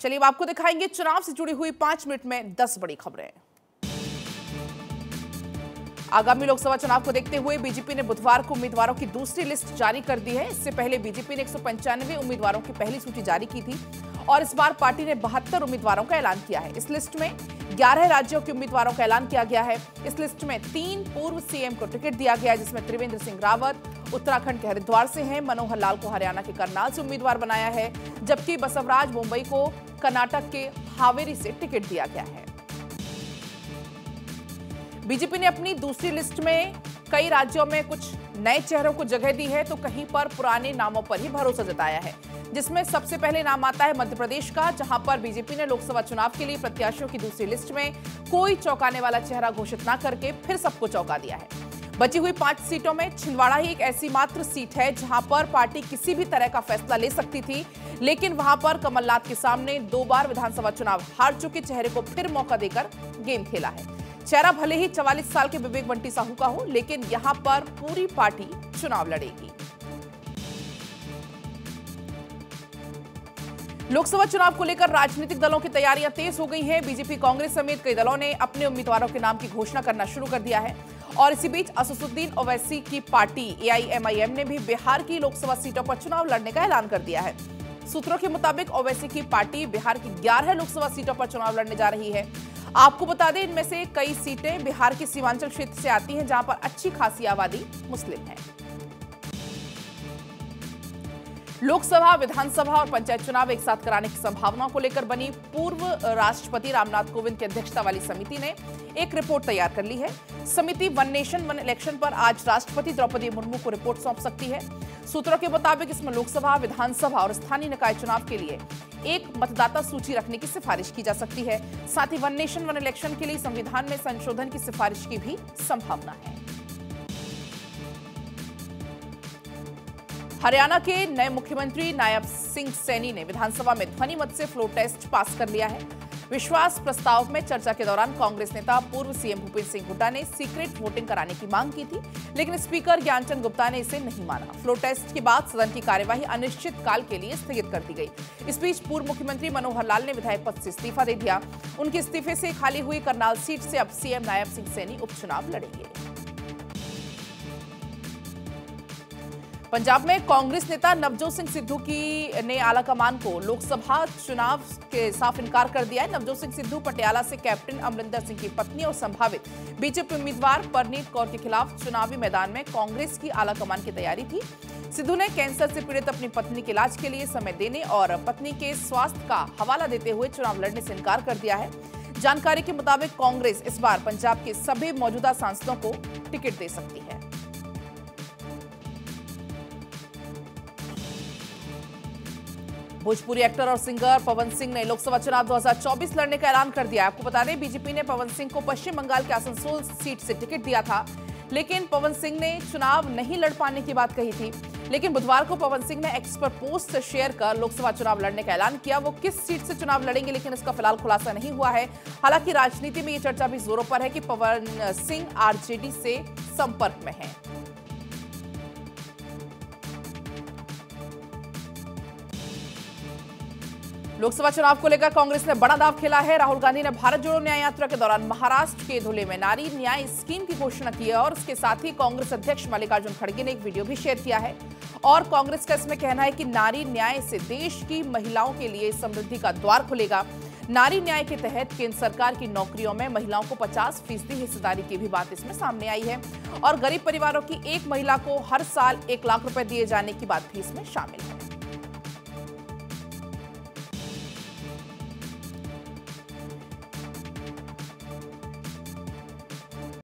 चलिए अब आपको दिखाएँगे चुनाव से जुड़ी हुई पाँच मिनट में दस बड़ी खबरें। आगामी लोकसभा चुनाव को देखते हुए बीजेपी ने बुधवार को उम्मीदवारों की दूसरी लिस्ट जारी कर दी है। इससे पहले बीजेपी ने एक सौ पंचानवे उम्मीदवारों की पहली सूची जारी की थी। और इस बार पार्टी ने बहत्तर उम्मीदवारों का ऐलान किया है। इस लिस्ट में 11 राज्यों के उम्मीदवारों का ऐलान किया गया है। इस लिस्ट में तीन पूर्व सीएम को टिकट दिया गया है, जिसमें त्रिवेंद्र सिंह रावत, उत्तराखंड के हरिद्वार से हैं, मनोहर लाल को हरियाणा के करनाल से उम्मीदवार बनाया है, जबकि बसवराज मुंबई को कर्नाटक के हावेरी से टिकट दिया गया है। बीजेपी ने अपनी दूसरी लिस्ट में कई राज्यों में कुछ नए चेहरों को जगह दी है तो कहीं पर पुराने नामों पर ही भरोसा जताया है। जिसमें सबसे पहले नाम आता है मध्य प्रदेश का, जहाँ पर बीजेपी ने लोकसभा चुनाव के लिए प्रत्याशियों की दूसरी लिस्ट में कोई चौंकाने वाला चेहरा घोषित न करके फिर सबको चौंका दिया है। बची हुई पाँच सीटों में छिंदवाड़ा ही एक ऐसी मात्र सीट है, जहाँ पर पार्टी किसी भी तरह का फैसला ले सकती थी, लेकिन वहाँ पर कमलनाथ के सामने दो बार विधानसभा चुनाव हार चुके चेहरे को फिर मौका देकर गेम खेला है। चेहरा भले ही 44 साल के विवेक बंटी साहू का हो, लेकिन यहाँ पर पूरी पार्टी चुनाव लड़ेगी। लोकसभा चुनाव को लेकर राजनीतिक दलों की तैयारियाँ तेज हो गई हैं। बीजेपी, कांग्रेस समेत कई दलों ने अपने उम्मीदवारों के नाम की घोषणा करना शुरू कर दिया है। और इसी बीच असदुद्दीन ओवैसी की पार्टी एआईएमआईएम ने भी बिहार की लोकसभा सीटों पर चुनाव लड़ने का ऐलान कर दिया है। सूत्रों के मुताबिक ओवैसी की पार्टी बिहार की 11 लोकसभा सीटों पर चुनाव लड़ने जा रही है। आपको बता दें, इनमें से कई सीटें बिहार के सीमांचल क्षेत्र से आती हैं, जहाँ पर अच्छी खासी आबादी मुस्लिम है। लोकसभा, विधानसभा और पंचायत चुनाव एक साथ कराने की संभावनाओं को लेकर बनी पूर्व राष्ट्रपति रामनाथ कोविंद की अध्यक्षता वाली समिति ने एक रिपोर्ट तैयार कर ली है। समिति वन नेशन, वन इलेक्शन पर आज राष्ट्रपति द्रौपदी मुर्मू को रिपोर्ट सौंप सकती है। सूत्रों के मुताबिक इसमें लोकसभा, विधानसभा और स्थानीय निकाय चुनाव के लिए एक मतदाता सूची रखने की सिफारिश की जा सकती है। साथ ही वन नेशन, वन इलेक्शन के लिए संविधान में संशोधन की सिफारिश की भी संभावना है। हरियाणा के नए मुख्यमंत्री नायब सिंह सैनी ने विधानसभा में ध्वनि मत से फ्लोर टेस्ट पास कर लिया है। विश्वास प्रस्ताव में चर्चा के दौरान कांग्रेस नेता पूर्व सीएम भूपेन्द्र सिंह हुड्डा ने सीक्रेट वोटिंग कराने की मांग की थी, लेकिन स्पीकर ज्ञानचंद गुप्ता ने इसे नहीं माना। फ्लो टेस्ट के बाद सदन की कार्यवाही अनिश्चित काल के लिए स्थगित कर दी गई। इस बीच पूर्व मुख्यमंत्री मनोहर लाल ने विधायक पद से इस्तीफा दे दिया। उनके इस्तीफे से खाली हुई करनाल सीट से अब सीएम नायब सिंह सैनी उपचुनाव लड़ेंगे। पंजाब में कांग्रेस नेता नवजोत सिंह सिद्धू की ने आलाकमान को लोकसभा चुनाव के साफ़ इनकार कर दिया है। नवजोत सिंह सिद्धू पटियाला से कैप्टन अमरिंदर सिंह की पत्नी और संभावित बीजेपी उम्मीदवार परनीत कौर के खिलाफ चुनावी मैदान में कांग्रेस की आलाकमान की तैयारी थी। सिद्धू ने कैंसर से पीड़ित अपनी पत्नी के इलाज के लिए समय देने और पत्नी के स्वास्थ्य का हवाला देते हुए चुनाव लड़ने से इनकार कर दिया है। जानकारी के मुताबिक कांग्रेस इस बार पंजाब के सभी मौजूदा सांसदों को टिकट दे सकती है। भोजपुरी एक्टर और सिंगर पवन सिंह ने लोकसभा चुनाव 2024 लड़ने का ऐलान कर दिया आपको बता दें, बीजेपी ने पवन सिंह को पश्चिम बंगाल के आसनसोल सीट से टिकट दिया था, लेकिन पवन सिंह ने चुनाव नहीं लड़ पाने की बात कही थी। लेकिन बुधवार को पवन सिंह ने एक्स पर पोस्ट शेयर कर लोकसभा चुनाव लड़ने का ऐलान किया। वो किस सीट से चुनाव लड़ेंगे, लेकिन इसका फ़िलहाल खुलासा नहीं हुआ है। हालाँकि राजनीति में ये चर्चा भी जोरों पर है कि पवन सिंह आरजेडी से संपर्क में है। लोकसभा चुनाव को लेकर कांग्रेस ने बड़ा दाव खेला है। राहुल गांधी ने भारत जोड़ो न्याय यात्रा के दौरान महाराष्ट्र के धुले में नारी न्याय स्कीम की घोषणा की है और उसके साथ ही कांग्रेस अध्यक्ष मल्लिकार्जुन खड़गे ने एक वीडियो भी शेयर किया है। और कांग्रेस का इसमें कहना है कि नारी न्याय से देश की महिलाओं के लिए समृद्धि का द्वार खुलेगा। नारी न्याय के तहत केंद्र सरकार की नौकरियों में महिलाओं को 50 फ़ीसदी हिस्सेदारी की भी बात इसमें सामने आई है। और गरीब परिवारों की एक महिला को हर साल एक लाख रुपए दिए जाने की बात भी इसमें शामिल है।